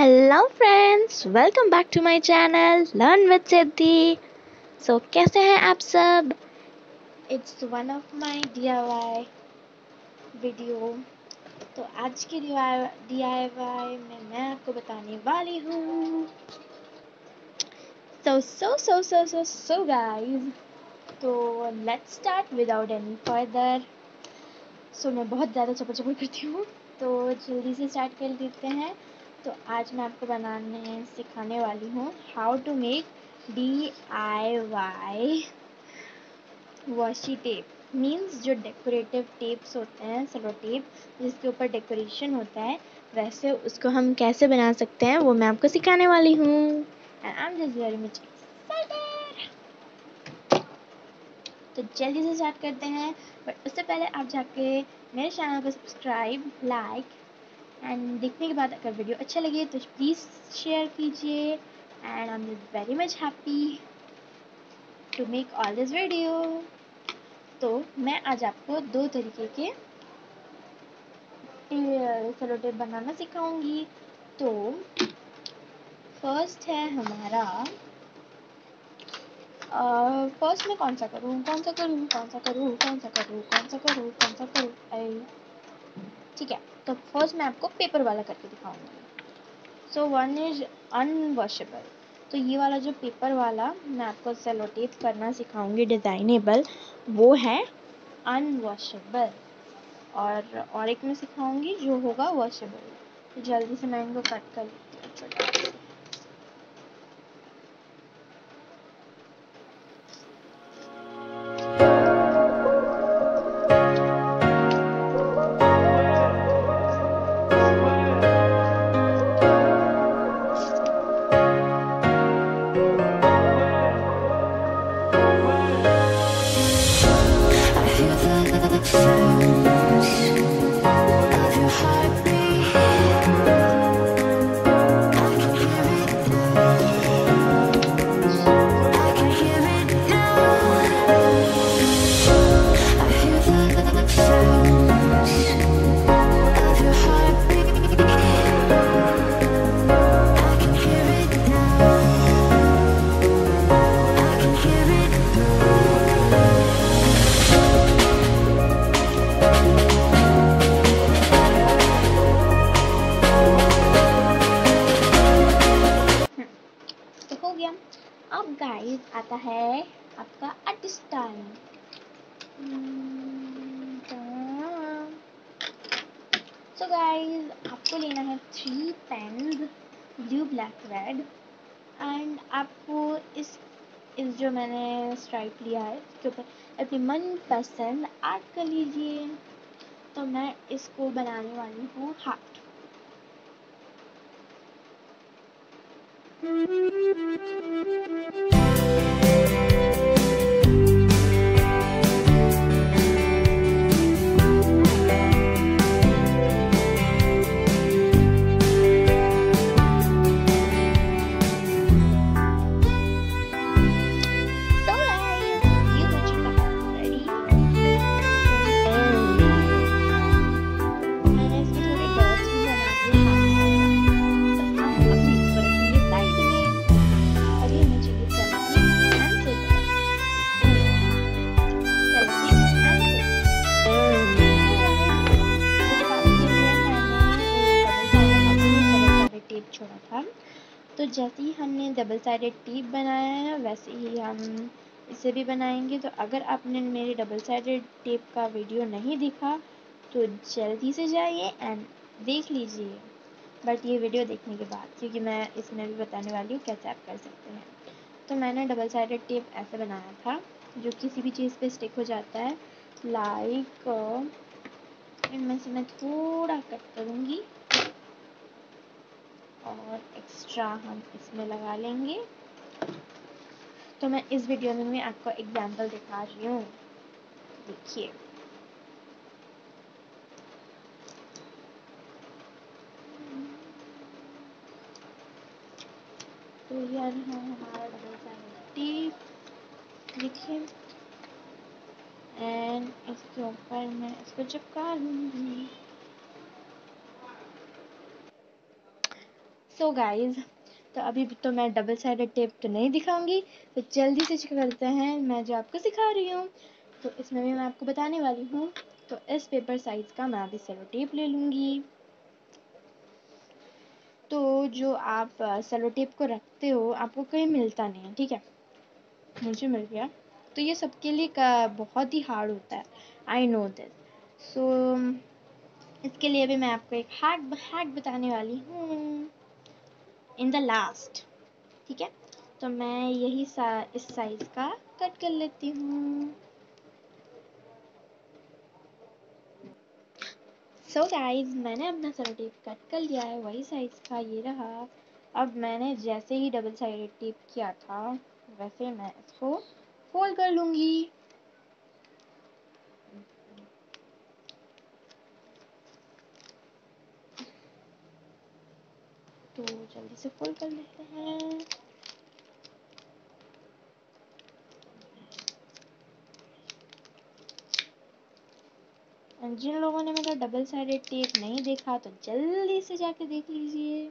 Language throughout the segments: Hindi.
Hello friends welcome back to my channel learn with Siddhi so कैसे हैं आप सब? It's one of my DIY video तो आज की डीआईवाई में मैं आपको बताने वाली हूँ। So so so so so so guys तो let's start without any further so मैं बहुत ज़्यादा चपड़ चपड़ करती हूँ। तो जल्दी से स्टार्ट कर देते हैं। तो आज मैं आपको बनाने, सिखाने वाली हूँ how to make D I Y washi tape means जो डेकोरेटिव टेप्स होते हैं सलो टेप जिसके ऊपर डेकोरेशन होता है, वैसे उसको हम कैसे बना सकते हैं, वो मैं आपको सिखाने वाली हूँ। I am just very much तो जल्दी से स्टार्ट करते हैं बट उससे पहले आप जाके मेरे चैनल को सब्सक्राइब लाइक एंड देखने के बाद अगर वीडियो अच्छा लगे तो प्लीज़ शेयर कीजिए। And I am very much happy to make all this video तो मैं आज आपको दो तरीके के सेलो टेप बनाना सिखाऊँगी। तो फ़र्स्ट है हमारा फ़र्स्ट uh, मैं कौन सा करूँ? कौन सा करूँ? कौन सा करूँ? कौन सा करूँ? कौन सा करूँ? कौन सा करूँ? ठीक है तो फ़र्स्ट मैं आपको पेपर वाला करके दिखाऊँगी। सो वन इज़ अनवॉशेबल तो ये वाला जो पेपर वाला मैं आपको सेलोटेप करना सिखाऊँगी डिज़ाइनेबल वो है अनवॉशेबल और और एक मैं सिखाऊँगी जो होगा वॉशेबल तो जल्दी से मैं इनको कट कर लेती हूँ। लेना है three pen blue black red and आपको इस इस जो मैंने स्ट्राइप लिया है, इसके ऊपर अपनी मन पसंद आर्ट कर लीजिए। तो मैं इसको बनाने वाली हूँ हार्ट छोड़ा तो जैसे ही हमने डबल साइडेड टीप बनाया है, वैसे ही हम इसे भी बनाएँगे। तो अगर आपने मेरे डबल साइडेड टेप का वीडियो नहीं देखा तो जल्दी से जाइए एंड देख लीजिए। बट ये वीडियो देखने के बाद, क्योंकि मैं इसमें भी बताने वाली हूँ कैसे आप कर सकते हैं। तो मैंने डबल साइडेड टेप ऐसे बनाया था, जो किसी भी चीज़ पे स्टिक हो जाता है। लाइक इनमें से मैं थोड़ा कट करूँगी। और एक्स्ट्रा हम इसमें लगा लेंगे। तो मैं इस वीडियो में, मैं आपको एग्जांपल दिखा रही हूँ। देखिए। तो यह है हमारा डबल देखिए। एंड इसके ऊपर मैं इसको चिपका लूँगी। सो गाइस तो अभी तो मैं डबल साइडेड टेप तो नहीं दिखाऊँगी तो जल्दी से करते हैं, मैं जो आपको सिखा रही हूँ। तो इसमें भी मैं आपको बताने वाली हूँ तो इस पेपर साइज़ का मैं अभी सेलो टेप ले लूँगी। तो जो आप सेलो टेप को रखते हो, आपको कहीं मिलता नहीं है, ठीक है? मुझे मिल गया। तो ये सबके लिए का बहुत ही हार्ड होता है आई नो दिस सो इसके लिए भी मैं आपको एक हैक हैक बताने वाली हूँ। In the last. ठीक है? तो मैं यही सा, इस साइज़ का कट कर लेती हूँ। सो गाइस मैंने अपना सेलो टेप कट कर लिया है, वही साइज़ का ये रहा। अब मैंने जैसे ही डबल साइडेड टेप किया था, वैसे मैं इसको फोल्ड कर लूँगी तो से फुल कर लेते हैं। जिन लोगों ने मेरा डबल साइडेड टेप नहीं देखा तो जल्दी से जाके देख लीजिए।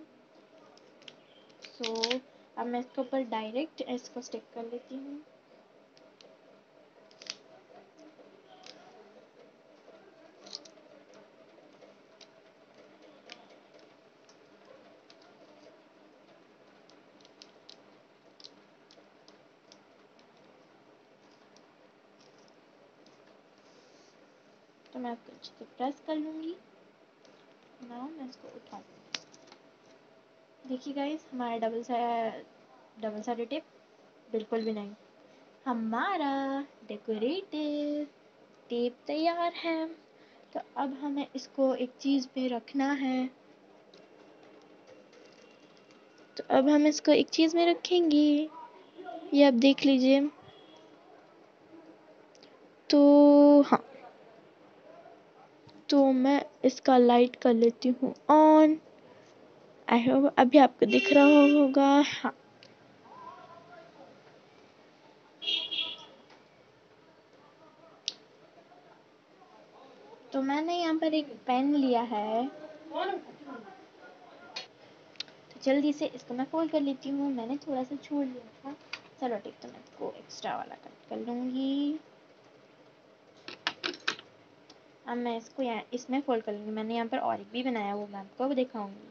सो so, अब मैं इसके ऊपर डायरेक्ट इसको स्टिक कर लेती हूँ। तो मैं आपको अच्छे से प्रेस कर लूँगी। ना मैं इसको उठाऊँगी। देखिए गाइस हमारा double side double side tape बिल्कुल भी नहीं। हमारा डेकोरेटिव टेप तैयार है। तो अब हमें इसको एक चीज़ पे रखना है। तो अब हम इसको एक चीज़ में रखेंगे। ये आप देख लीजिए। तो हाँ तो मैं इसका लाइट कर लेती हूँ ऑन आई होप अभी आपको दिख रहा होगा हाँ. तो मैंने यहाँ पर एक पेन लिया है. तो जल्दी से इसको मैं फोल्ड कर लेती हूँ. मैंने थोड़ा सा छोड़ लिया था. चलो ठीक तो मैं इसको एक्स्ट्रा वाला कट कर लूँगी. अब मैं इसको यहाँ, इसमें फोल्ड कर लूँगी। मैंने यहाँ पर और एक भी बनाया वो मैं आपको दिखाऊँगी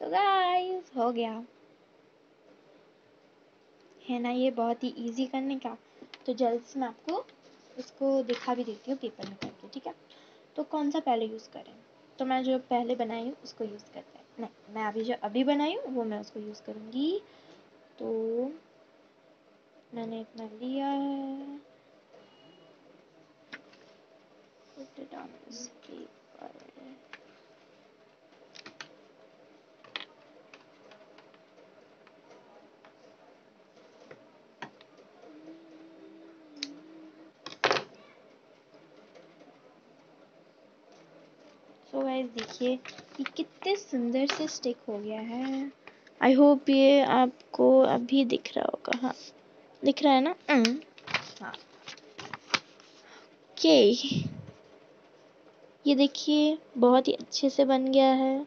सो so गाइस हो गया। है ना, ये बहुत ही इजी करने का। तो जल्द से मैं आपको इसको दिखा भी देती हूँ पेपर में करके, ठीक है? तो कौन सा पहले यूज़ करें? तो मैं जो पहले बनाई हूँ, उसको यूज़ करते हैं। नहीं, मैं अभी जो अभी बनाई हूँ, वो मैं उसको यूज़ करूँगी। तो मैंने इतना लिया है। सो गाइस देखिए ये कितने सुंदर से स्टिक हो गया है। आई होप ये आपको अभी दिख रहा होगा। हाँ दिख रहा है ना? Mm. हाँ। ओके ये देखिए, बहुत ही अच्छे से बन गया है।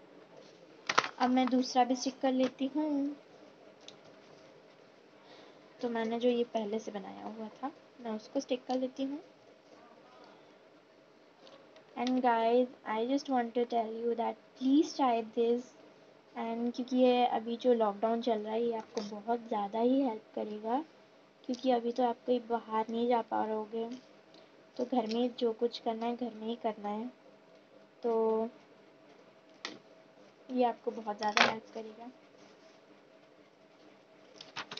अब मैं दूसरा भी स्टिक कर लेती हूँ। तो मैंने जो ये पहले से बनाया हुआ था, मैं उसको स्टिक कर लेती हूँ। And guys I just want to tell you that please try this and क्योंकि ये अभी जो लॉकडाउन चल रहा है, ये आपको बहुत ज़्यादा ही हेल्प करेगा। क्योंकि अभी तो आप कहीं बाहर नहीं जा पा रहोगे। तो घर में जो कुछ करना है, घर में ही करना है। तो ये आपको बहुत ज़्यादा हेल्प करेगा।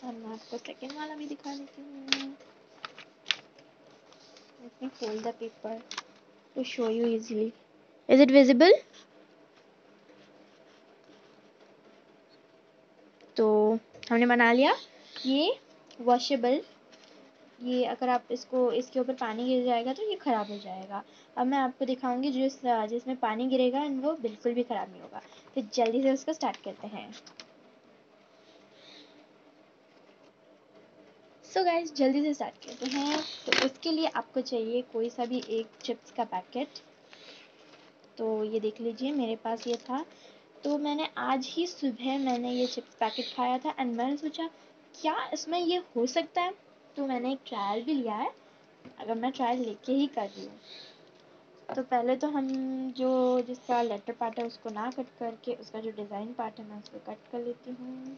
और मैं आपको सेकेंड वाला भी दिखा देती हूँ। Fold the paper. To show you easily. Is it visible? तो हमने बना लिया। ये वॉशेबल ये अगर आप इसको, इसके ऊपर पानी गिर जाएगा तो ये ख़राब हो जाएगा। अब मैं आपको दिखाऊँगी जिस, जिसमें पानी गिरेगा, वो बिल्कुल भी ख़राब नहीं होगा। तो जल्दी से उसको स्टार्ट करते हैं। सो so गाइस जल्दी से स्टार्ट करते हैं। तो उसके लिए आपको चाहिए कोई सा भी एक चिप्स का पैकेट तो ये देख लीजिए, मेरे पास ये था। तो मैंने आज ही सुबह मैंने ये चिप्स पैकेट खाया था एंड मैंने सोचा, क्या इसमें ये हो सकता है? तो मैंने एक ट्रायल भी लिया है। अगर मैं ट्रायल लेके ही कर रही हूँ। तो पहले तो हम जो जिसका लेटर पार्ट है उसको ना कट करके, उसका जो डिज़ाइन पार्ट है मैं उसको कट कर लेती हूँ।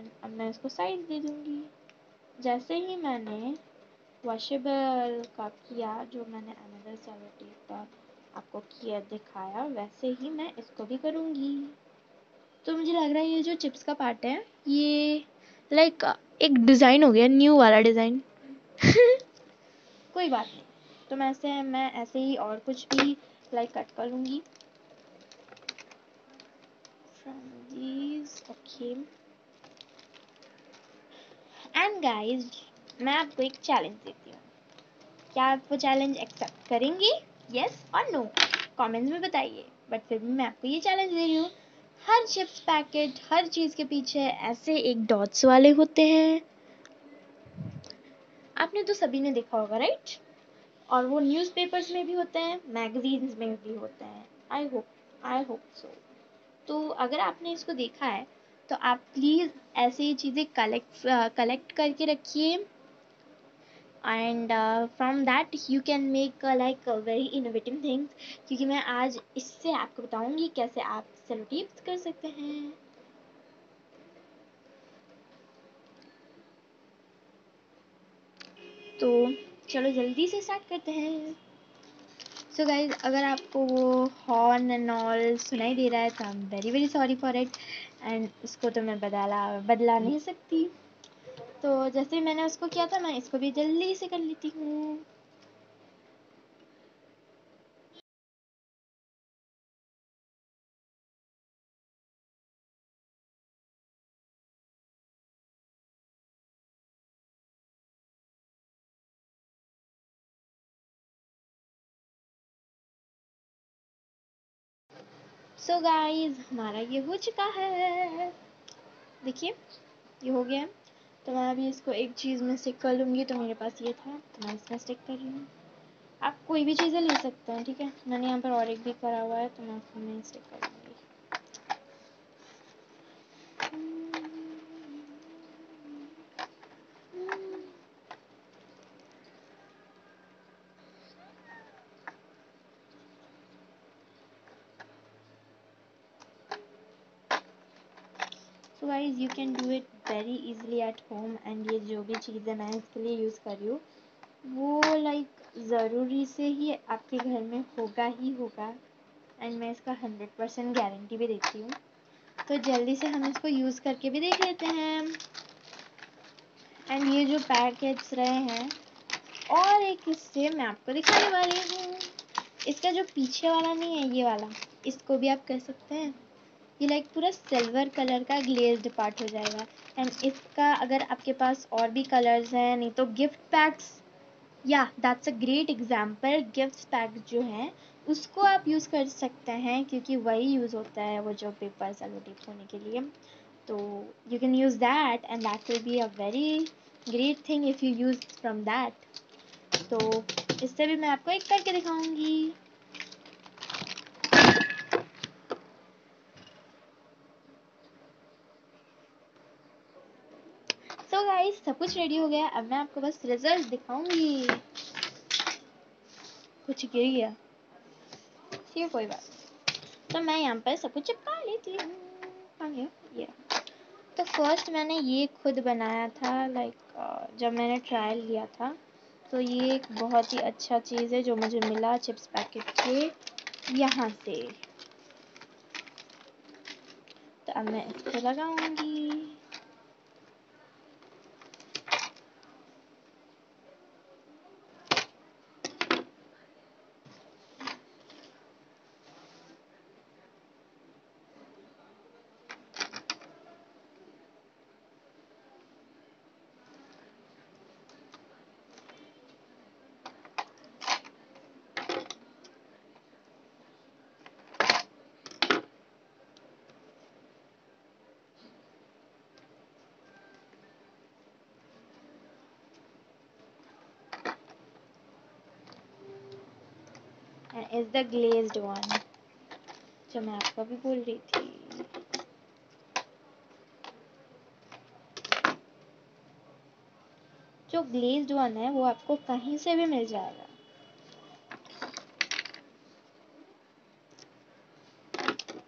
एंड अब मैं इसको साइड दे दूँगी। जैसे ही मैंने वॉशेबल का किया, जो मैंने अनदर सेलो टेप का आपको किया, दिखाया, वैसे ही मैं इसको भी करूँगी। तो मुझे लग रहा है ये जो चिप्स का पार्ट है, ये लाइक एक डिज़ाइन हो गया न्यू वाला डिज़ाइन कोई बात नहीं। तो मैं ऐसे मैं ऐसे ही और कुछ भी लाइक कट कर लूँगी ओके एंड गाइस मैं आपको एक चैलेंज देती हूँ। क्या आप वो चैलेंज एक्सेप्ट करेंगे? यस और नो कमेंट्स में बताइए। बट फिर भी मैं आपको ये चैलेंज दे रही हूँ। हर चिप्स पैकेट हर चीज़ के पीछे ऐसे एक डॉट्स वाले होते हैं। आपने तो सभी ने देखा होगा राइट और वो न्यूज़पेपर्स में भी होते हैं मैगजीन्स में भी होते हैं। I hope I hope so तो अगर आपने इसको देखा है तो आप प्लीज़ ऐसे ही चीज़ें कलेक्ट कलेक्ट करके रखिए। And from that you can make like very innovative things क्योंकि मैं आज इससे आपको बताऊँगी कैसे आप सेलो टिप्स कर सकते हैं। तो चलो जल्दी से स्टार्ट करते हैं। सो गाइज़ अगर आपको वो हॉर्न एंड ऑल सुनाई दे रहा है तो I am very very sorry for it and उसको तो मैं बदला बदला नहीं सकती. तो जैसे मैंने उसको किया था, मैं इसको भी जल्दी से कर लेती हूँ. सो so गाइस, हमारा ये हो चुका है। देखिए, ये हो गया। तो मैं अभी इसको एक चीज़ में स्टिक कर लूँगी तो मेरे पास ये था तो मैं इसमें स्टिक कर रही हूँ। आप कोई भी चीज़ें ले सकते हैं, ठीक है? मैंने यहाँ पर और एक भी करा हुआ है तो मैं उसमें स्टिक कर लूँगी so guys you can do it very easily at home and ये जो भी चीज़ें मैं इसके लिए यूज़ कर रही हूँ, वो लाइक ज़रूरी से ही आपके घर में होगा ही होगा एंड मैं इसका हंड्रेड परसेंट गारंटी भी देती हूँ। तो जल्दी से हम इसको यूज़ करके भी देख लेते हैं। एंड ये जो पैकेट्स रहे हैं, और एक हिस्से मैं आपको दिखाने वाली हूँ। इसका जो पीछे वाला नहीं है, ये वाला, इसको भी आप कर सकते हैं। ये लाइक पूरा सिल्वर कलर का ग्लेज्ड पार्ट हो जाएगा। एंड इसका अगर आपके पास और भी कलर्स हैं, नहीं तो गिफ्ट पैक्स या that's a great example gift pack जो हैं, उसको आप यूज़ कर सकते हैं, क्योंकि वही यूज़ होता है वो जो पेपर सेलो टिप होने के लिए। तो you can use that and that will be a very great thing if you use from that तो इससे भी मैं आपको एक करके दिखाऊँगी तो गाइस सब कुछ रेडी हो गया। अब मैं आपको बस रिज़ल्ट दिखाऊँगी। कुछ गिर गया। ठीक कोई बात तो मैं यहाँ पर सब कुछ चिपका लेती हूँ। ये। तो फ़र्स्ट मैंने ये खुद बनाया था लाइक जब मैंने ट्रायल लिया था। तो ये एक बहुत ही अच्छा चीज़ है जो मुझे मिला चिप्स पैकेट के यहाँ से। तो अब मैं इस पर लगाऊँगी। इज़ द ग्लेज्ड वन जो मैं आपको भी बोल रही थी। जो ग्लेज्ड वन है, वो आपको कहीं से भी मिल जाएगा।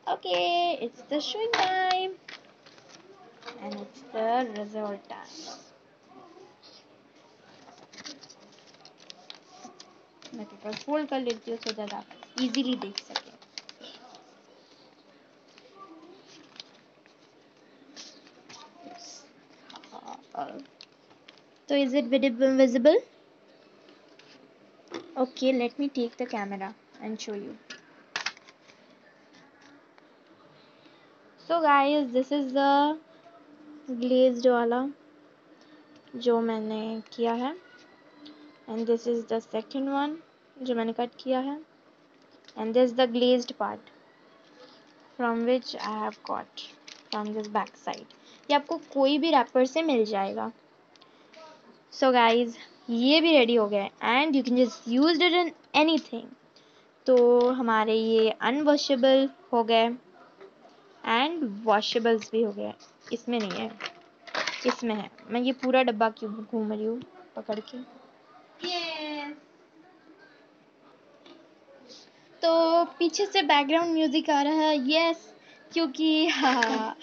Okay it's the showing time and it's the result time मैं पेपर फोल्ड कर लेती हूँ सो दैट आप इजीली देख सकें so is it visible okay let me take the camera and show you so guys this is the glazed वाला जो मैंने किया है and this is the second one जो मैंने कट किया है. This is the glazed part from which I have got from this back side ये आपको कोई भी रैपर से मिल जाएगा. सो so guys, ये भी रेडी हो गया है. And you can just use it in anything तो हमारे ये अनवॉशेबल हो गए. एंड वॉशेबल्स भी हो गए. इसमें नहीं है. इसमें है. मैं ये पूरा डब्बा क्यों घूम रही हूँ? पकड़ के तो पीछे से बैकग्राउंड म्यूज़िक आ रहा है। यस क्योंकि हाँ।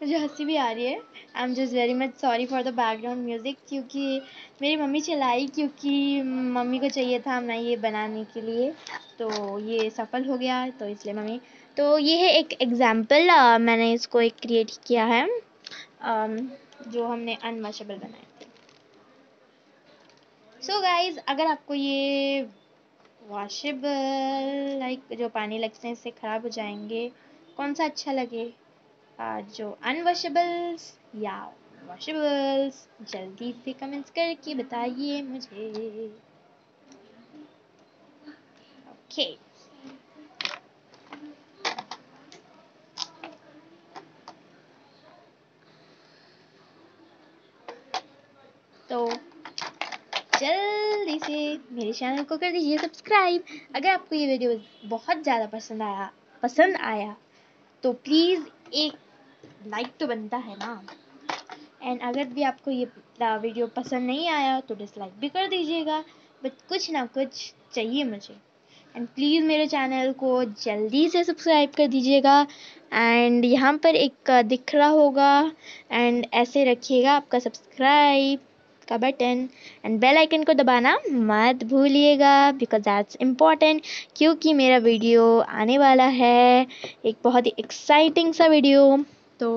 मुझे हँसी भी आ रही है। I am just very much sorry for the background music क्योंकि मेरी मम्मी चलाई क्योंकि मम्मी को चाहिए था मैं ये बनाने के लिए। तो ये सफल हो गया तो इसलिए मम्मी। तो ये है एक एग्ज़ाम्पल मैंने इसको एक क्रिएट किया है। जो हमने अनवॉशेबल बनाए थे सो so गाइज़ अगर आपको ये वॉशेबल लाइक जो पानी लगते हैं इससे ख़राब हो जाएँगे, कौन सा अच्छा लगे? जो अनवॉशेबल्स या वॉशेबल्स जल्दी से कमेंट्स करके बताइए मुझे। ओके तो जल्दी से मेरे चैनल को कर दीजिए सब्सक्राइब। अगर आपको ये वीडियो बहुत ज़्यादा पसंद आया पसंद आया तो प्लीज़ एक लाइक तो बनता है ना। एंड अगर भी आपको ये वीडियो पसंद नहीं आया तो डिसलाइक भी कर दीजिएगा। बट कुछ ना कुछ चाहिए मुझे। एंड प्लीज़ मेरे चैनल को जल्दी से सब्सक्राइब कर दीजिएगा। एंड यहाँ पर एक दिख रहा होगा। एंड ऐसे रखिएगा आपका सब्सक्राइब। का बटन एंड बेल आइकन को दबाना मत भूलिएगा बिकॉज़ दैट्स इंपॉर्टेंट क्योंकि मेरा वीडियो आने वाला है। एक बहुत ही एक्साइटिंग सा वीडियो तो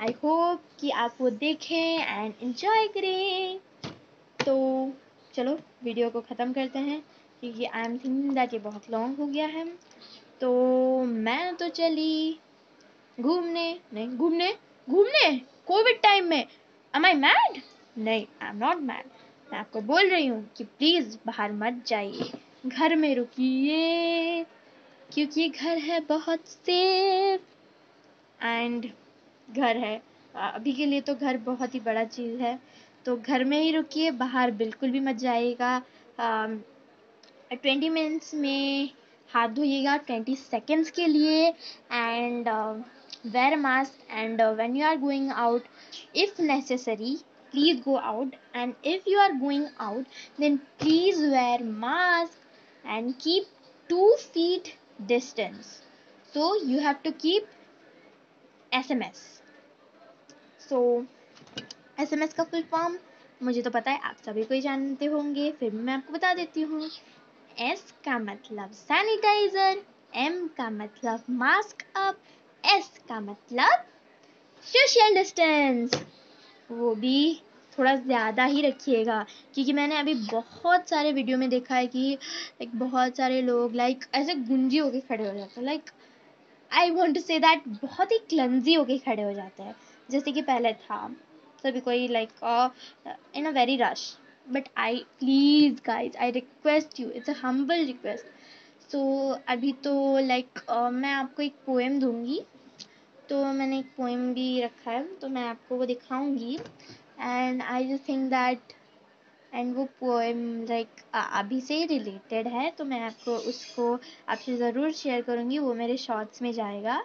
आई होप कि आप वो देखें एंड इन्जॉय करें। तो चलो वीडियो को ख़त्म करते हैं क्योंकि आई एम थिंकिंग दैट ये बहुत लॉन्ग हो गया है। तो मैं तो चली घूमने, नहीं, घूमने घूमने कोविड टाइम में। एम आई मैड नहीं आई एम नॉट मैड मैं आपको बोल रही हूँ कि प्लीज़ बाहर मत जाइए। घर में रुकिए, क्योंकि घर है बहुत सेफ़ एंड घर है अभी के लिए तो घर बहुत ही बड़ा चीज़ है। तो घर में ही रुकिए, बाहर बिल्कुल भी मत जाइएगा। ट्वेंटी मिनट्स में हाथ धोइएगा ट्वेंटी सेकेंड्स के लिए। And wear mask and when you are going out if necessary please go out and if you are going out then please wear mask and keep two feet distance so you have to keep sms so sms का फुल फॉर्म मुझे तो पता है आप सभी को ही जानते होंगे फिर मैं आपको बता देती हूँ एस का मतलब सैनिटाइजर एम का मतलब मास्क अप एस का मतलब सोशल डिस्टेंस वो भी थोड़ा ज़्यादा ही रखिएगा। क्योंकि मैंने अभी बहुत सारे वीडियो में देखा है कि लाइक बहुत सारे लोग लाइक ऐसे गुंजी होके खड़े हो जाते हैं। Like I want to say that बहुत ही क्लंजी होके खड़े हो जाते हैं। जैसे कि पहले था सभी कोई like in a very rush but I please guys I request you it's a humble request so अभी तो लाइक like, uh, मैं आपको एक पोएम दूँगी। तो मैंने एक पोइम भी रखा है तो मैं आपको वो दिखाऊँगी। And I just think that and वो पोएम लाइक अभी से ही रिलेटेड है तो मैं आपको उसको आपसे ज़रूर शेयर करूँगी, वो मेरे शॉर्ट्स में जाएगा।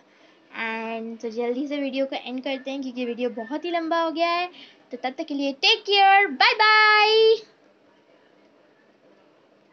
एंड तो जल्दी से वीडियो को एंड करते हैं, क्योंकि वीडियो बहुत ही लंबा हो गया है। तो तब तक के लिए टेक केयर बाय बाय